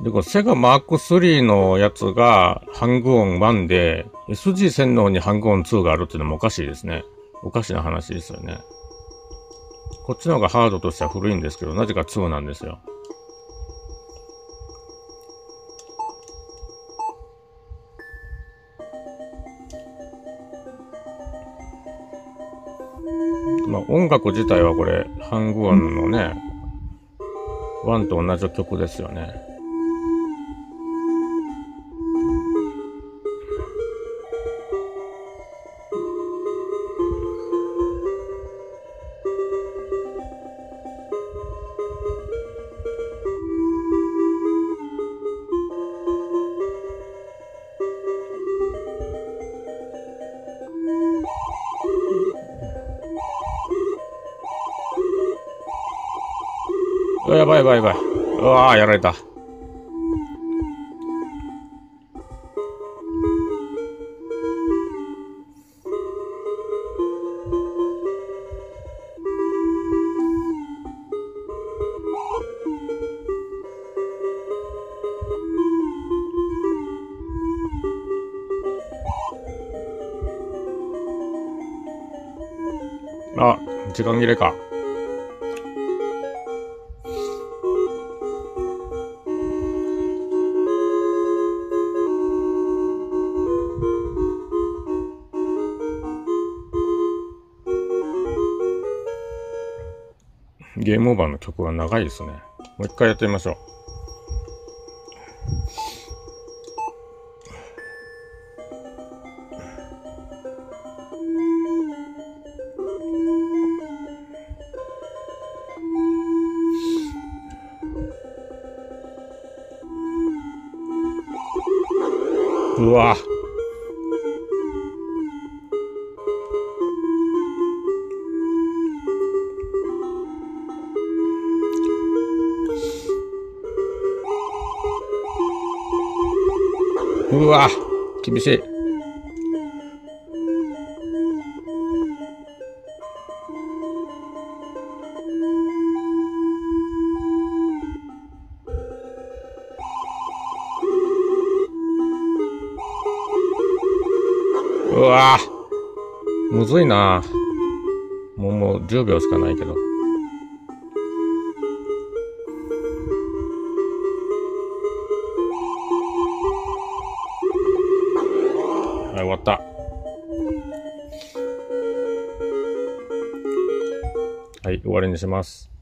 で、このセガマーク3のやつがハングオン1で、SG 洗脳にハングオン2があるっていうのもおかしいですね。おかしな話ですよね。こっちの方がハードとしては古いんですけど、なぜか2なんですよ。まあ音楽自体はこれ、ハングオンのね、1と同じ曲ですよね。やばいやばいやばい。うわーやられた。あ、時間切れか。ゲームオーバーの曲は長いですね。もう一回やってみましょう。うわうわ厳しい。うわむずいなもうもう10秒しかないけど。終わった。はい、終わりにします。